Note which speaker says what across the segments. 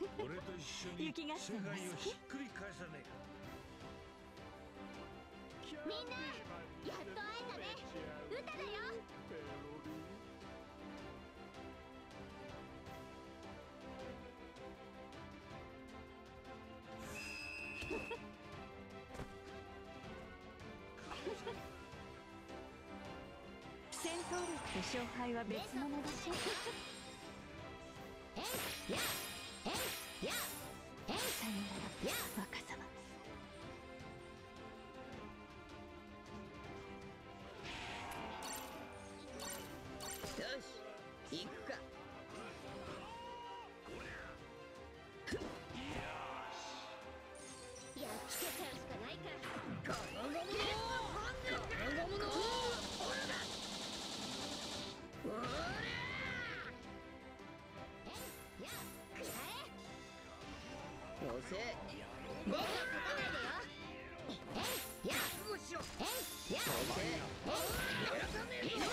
Speaker 1: 俺と一緒にをひ
Speaker 2: き
Speaker 1: っくり返さね。
Speaker 3: みんなやっと会えたね。歌だよ。
Speaker 2: 戦闘力と勝敗は別物だし。
Speaker 3: えいや
Speaker 4: 行くか。
Speaker 3: やっつけちゃう
Speaker 4: せせ
Speaker 3: え
Speaker 4: やらさねえぞ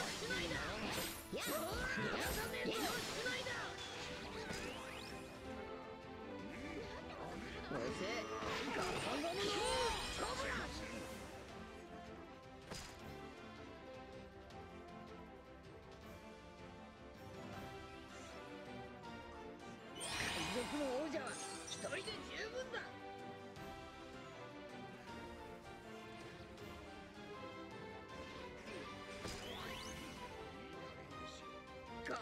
Speaker 4: 絶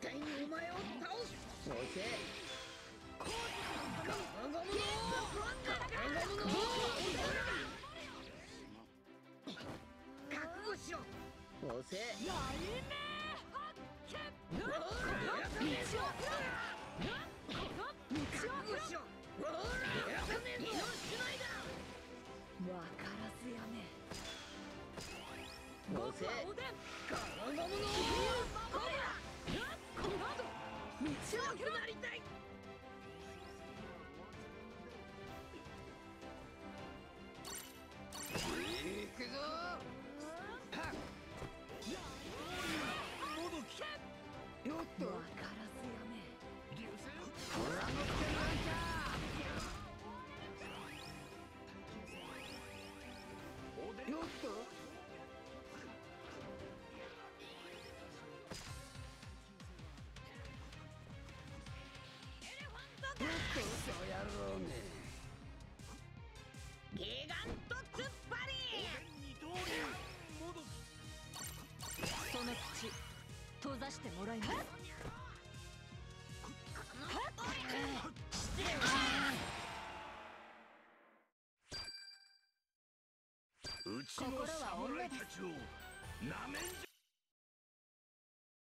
Speaker 4: 対にお前を倒す押せこのゴムのこのゴムの覚悟しろ押せおらやさねえぞ覚悟しろおらやさねえぞしないだせ。このゴムソ野郎め
Speaker 3: ギガント突っ張り
Speaker 2: その口閉ざしてもらいます
Speaker 1: うちの侍たちをなめんじゃ